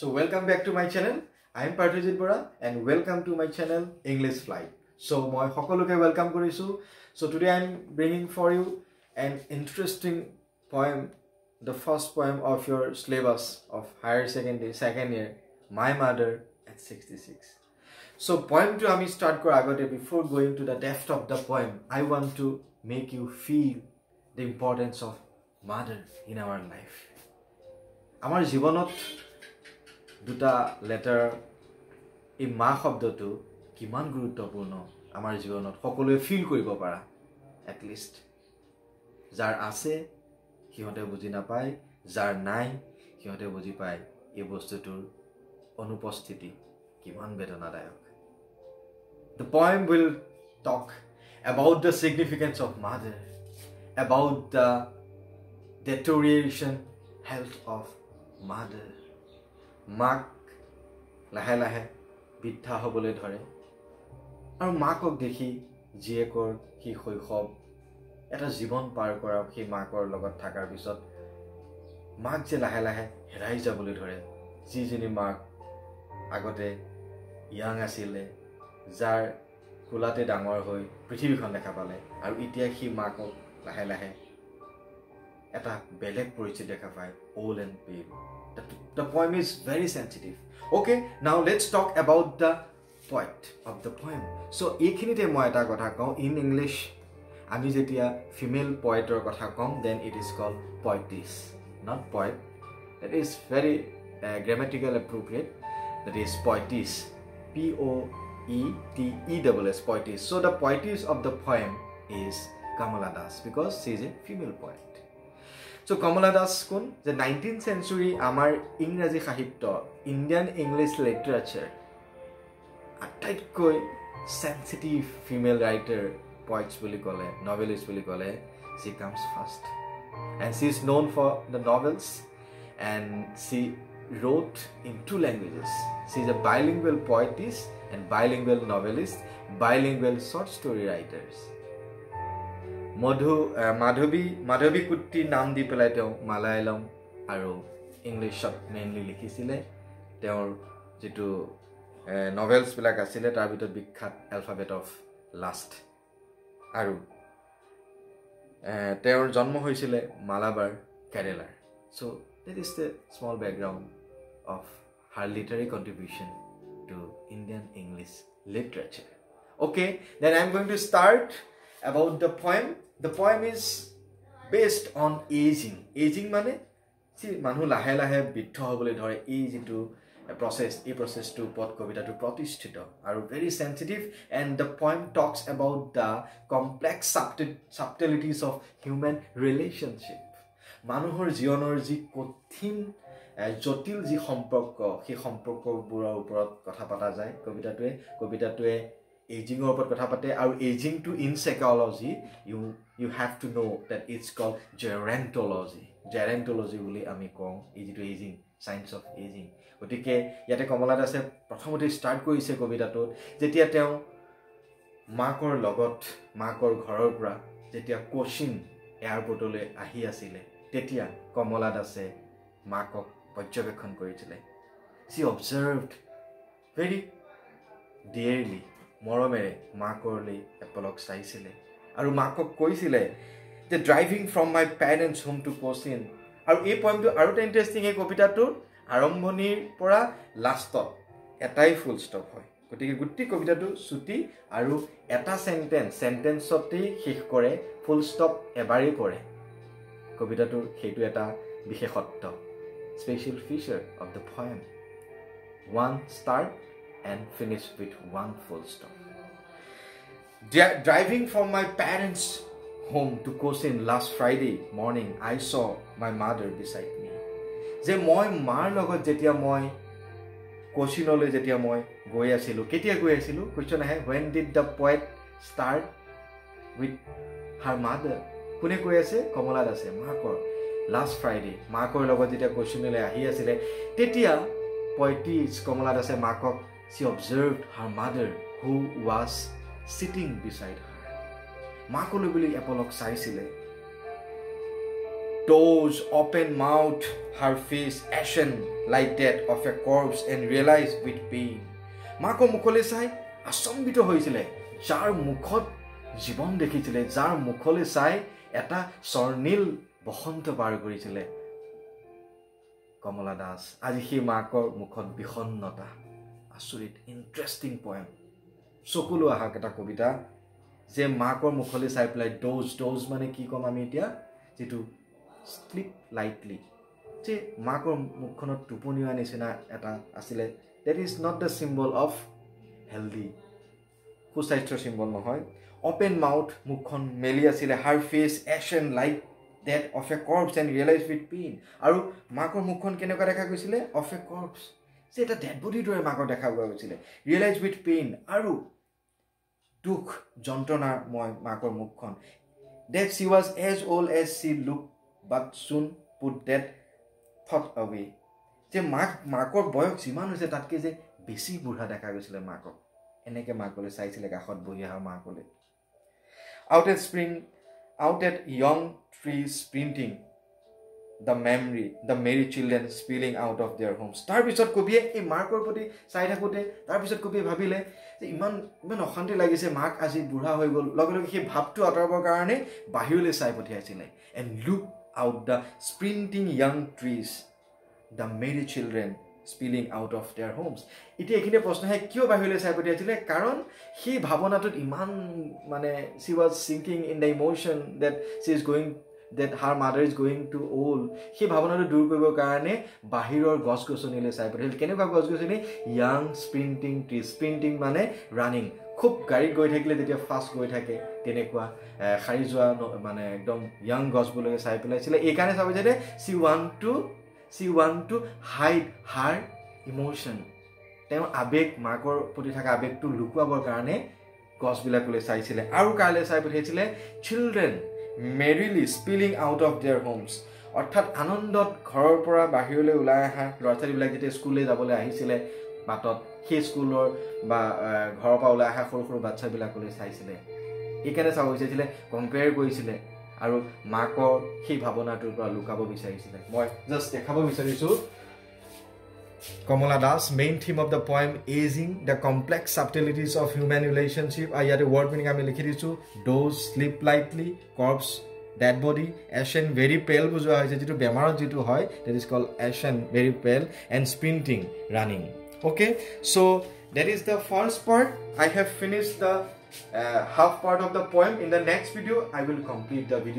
So welcome back to my channel. I am Partrijit Bora and welcome to my channel English Flight. So moi সকলোকে welcome কৰিছো. So today I am bringing for you an interesting poem, the first poem of your syllabus of higher secondary second year, My Mother at 66. So poem to আমি start কৰা আগতে before going to the depth of the poem, I want to make you feel the importance of mother in our life. আমাৰ জীৱনত দুটা letter এই মা শব্দটো কিমান গুৰুত্বপূৰ্ণ আমাৰ জীৱনত সকলোৱে ফিল কৰিব পাৰা এটলিষ্ট যাৰ আছে সিহঁতে বুজি নাপায় যাৰ নাই সিহঁতে বুজি পায় এই বস্তুটোৰ অনুপস্থিতি কিমান বেদনাদায়ক। The poem will talk about the significance of mother about the deterioration health of mother মাক লাহে লাহে বৃদ্ধা হ'বলৈ ধৰে। আৰু মাকক দেখি জীয়েকৰ সেই শৈশৱ এটা জীৱন পাৰ কৰা সেই মাকৰ লগত থকাৰ পিছত মাক যে লাহে লাহে হেৰাই যাবলৈ ধৰে যিজনী মাক আগতে য়াং আছিলে যাৰ কোলাতে ডাঙৰ হৈ পৃথিৱীখন দেখা পালে আৰু এতিয়া সেই মাকক লাহে লাহে এটা বেলেগ পৰিস্থিতি দেখা পায় all and pale the poem is very sensitive okay now let's talk about the point of the poem so' এইখিনিতে মই এটা কথা কওঁ ইন ইংলিছ আমি যেতিয়া ফিমেল পইণ্টৰ কথা ক'ম then it is called poetess not poet that is very grammatical appropriate that is poetess P O' E T E double S poetess so' the poetess of the poem is Kamala Das because she is a female poet so Kamala Das কোন যে nineteen century আমাৰ ইংৰাজী সাহিত্য Indian English literature আটাইতকৈ sensitive female writer points বুলি ক'লে নভেলিষ্ট বুলি ক'লে she comes first and she is known for the novels and she wrote in two languages she is a bilingual poets and bilingual novelist bilingual short story writers মধু মাধৱী মাধৱী কুট্টিৰ নাম দি পেলাই তেওঁ মালায়ালম আৰু ইংলিছত mainly লিখিছিলে। তেওঁৰ যিটো নভেলছবিলাক আছিলে তাৰ ভিতৰত বিখ্যাত এলফাবেট অফ লাষ্ট আৰু তেওঁৰ জন্ম হৈছিলে মালাবাৰ কেৰেলাৰ। So' that is the small background of her literary contribution to Indian English literature okay then I am going to start about the poem the poem is based on ageing ageing মানে মানুহ লাহে লাহে বৃদ্ধ হ'বলৈ ধৰে। এই যিটো process এই প্ৰচেছটোৰ ওপৰত কবিতাটো প্ৰতিষ্ঠিত আৰু very sensitive and the poem talks about the complex চাপ্টে subtleties of human relationship মানুহৰ জীৱনৰ যি কঠিন জটিল যি সম্পৰ্ক সেই সম্পৰ্কবোৰৰ ওপৰত কথা পতা যায় কবিতাটোৱে। কবিতাটোৱে এইজিঙৰ ওপৰত কথা পাতে আৰু ageing to in psychology you you have to know' that it's called gerontology gerontology বুলি আমি কওঁ এই যিটো এইজিং চায়েন্স অফ এইজিং গতিকে ইয়াতে কমলা দাসে প্ৰথমতে ষ্টাৰ্ট কৰিছে কবিতাটোত যেতিয়া তেওঁ মাকৰ লগত মাকৰ ঘৰৰ পৰা যেতিয়া কোচিন এয়াৰপৰ্টলৈ আহি আছিলে তেতিয়া কমলা দাসে মাকক পৰ্যবেক্ষণ কৰিছিলে। চি অবজাৰ্ভড ভেৰি ডিয়েৰলি মৰমেৰে মাকৰলৈ এপলক চাইছিলে। আৰু মাকক কৈছিলে যে driving from my parents home to Cochin আৰু এই পইণ্টটো আৰু এটা ইণ্টাৰেষ্টিং এই কবিতাটোৰ আৰম্ভণিৰ পৰা লাষ্টত এটাই ফুল ষ্টপ হয়। গতিকে গোটেই কবিতাটো চুটি আৰু এটা চেণ্টেঞ্চ চেণ্টেঞ্চতেই শেষ কৰে ফুল ষ্টপ এবাৰেই কৰে। কবিতাটোৰ সেইটো এটা বিশেষত্ব। Special feature of the poem one and finish with one full stop driving from my parents home to Cochin last Friday morning I saw my mother beside me যে মই মাৰ লগত যেতিয়া মই কোচিনলৈ যেতিয়া মই গৈ আছিলোঁ কেতিয়া গৈ আছিলোঁ কুৱেশ্যন আহে when did the poet start with her mother কোনে কৈ আছে? কমলাত আছে মাকৰ। লাষ্ট ফ্ৰাইডে মাকৰ লগত যেতিয়া কোচিনলৈ আহি আছিলে তেতিয়া পঁয়ত্ৰিছ কমলাত আছে মাকক she observe her mother who was sitting beside her মাকলৈ বুলি এপলক চাইছিলে। Toes open mouth, her face ashen like that of a corpse and realise with pain মাকৰ মুখলৈ চাই আচম্বিত হৈছিলে। যাৰ মুখত জীৱন দেখিছিলে যাৰ মুখলৈ চাই এটা স্বৰ্ণীল বসন্ত পাৰ কৰিছিলে। কমলা দাস আজি সেই মাকৰ মুখত বিষণ্নতা আচৰিত ইণ্টাৰেষ্টিং পইণ্ট চকুলো আহক এটা কবিতা যে মাকৰ মুখলৈ চাই পেলাই ড'জ ড'জ মানে কি ক'ম আমি এতিয়া? যিটো শ্লিপ লাইটলি যে মাকৰ মুখখনত টোপনিওৱা নিচিনা এটা আছিলে। That is not the symbol of healthy সুস্বাস্থ্যৰ চিম্বল নহয়। অপেন মাউথ মুখখন মেলি আছিলে her face ashen like that of a corpse and realise with pain আৰু মাকৰ মুখখন কেনেকুৱা দেখা গৈছিলে? অফ এ কৰ্পছ যে এটা ডেড বডিৰ দৰে মাকক দেখা পোৱা গৈছিলে। ৰিয়েলাইজ উইথ পেইন আৰু দুখ যন্ত্ৰণাৰ মই মাকৰ মুখখন। That she was as old as she look but soon put that thought আৱে যে মাক মাকৰ বয়স যিমান হৈছে তাতকৈ যে বেছি বুঢ়া দেখা গৈছিলে মাকক। এনেকৈ মাকলৈ চাইছিলে কাষত বহি অহা মাকলৈ out at spring out at young tree sprinting the memory the merry children spilling out of their homes তাৰপিছত কবিয়ে এই মাকৰ প্ৰতি চাই থাকোঁতে তাৰপিছত কবিয়ে ভাবিলে যে ইমান ইমান অশান্তি লাগিছে মাক আজি বুঢ়া হৈ গ'ল। লগে লগে সেই ভাৱটো আঁতৰাবৰ কাৰণে বাহিৰলৈ চাই পঠিয়াইছিলে। And look out the sprinting young trees the merry children spilling out of their homes এতিয়া এইখিনি প্ৰশ্ন আহে কিয় বাহিৰলৈ চাই পঠিয়াইছিলে? কাৰণ সেই ভাৱনাটোত ইমান মানে she was sinking in the emotion that she is going that her mother is going to old সেই ভাৱনাটো দূৰ কৰিবৰ কাৰণে বাহিৰৰ গছ গছনিলৈ চাই পঠিয়াইছিল কেনেকুৱা গছ গছনি য়াং স্প্ৰিণ্টিং ট্ৰি স্প্ৰিণ্টিং মানে ৰানিং খুব গাড়ীত গৈ থাকিলে যেতিয়া ফাষ্ট গৈ থাকে তেনেকুৱা সাৰি যোৱা মানে একদম য়াং গছবোৰলৈকে চাই পেলাইছিলে এইকাৰণে চাব যে C one two C one two hide her emotion তেওঁৰ আৱেগ মাকৰ প্ৰতি থকা আৱেগটো লুকুৱাবৰ কাৰণে গছবিলাকলৈ চাইছিলে আৰু কাইলৈ চাই পঠিয়াইছিলে children merrily spilling out of their homes অৰ্থাৎ আনন্দত ঘৰৰ পৰা বাহিৰলৈ ওলাই অহা ল'ৰা ছোৱালীবিলাক যেতিয়া স্কুললৈ যাবলৈ আহিছিলে বাটত সেই স্কুলৰ বা ঘৰৰ পৰা ওলাই অহা সৰু সৰু বাচ্ছাবিলাকলৈ চাইছিলে। এইকাৰণে চাব বিচাৰিছিলে কম্পেয়াৰ কৰিছিলে আৰু মাকৰ সেই ভাৱনাটোৰ পৰা লুকাব বিচাৰিছিলে। মই জাষ্ট দেখাব বিচাৰিছোঁ Kamala Das main theme of the poem ageing the complex subtleties of human relationship আৰু ইয়াতে ৱৰ্ড মিনিং আমি লিখি দিছোঁ does sleep lightly corpse dead body ashen very pale বুজোৱা হৈছে যিটো বেমাৰত যিটো হয় that is called ashen very pale and sprinting running okay so' that is the first part I have finish the half part of the poem in the next video' I will complete the video'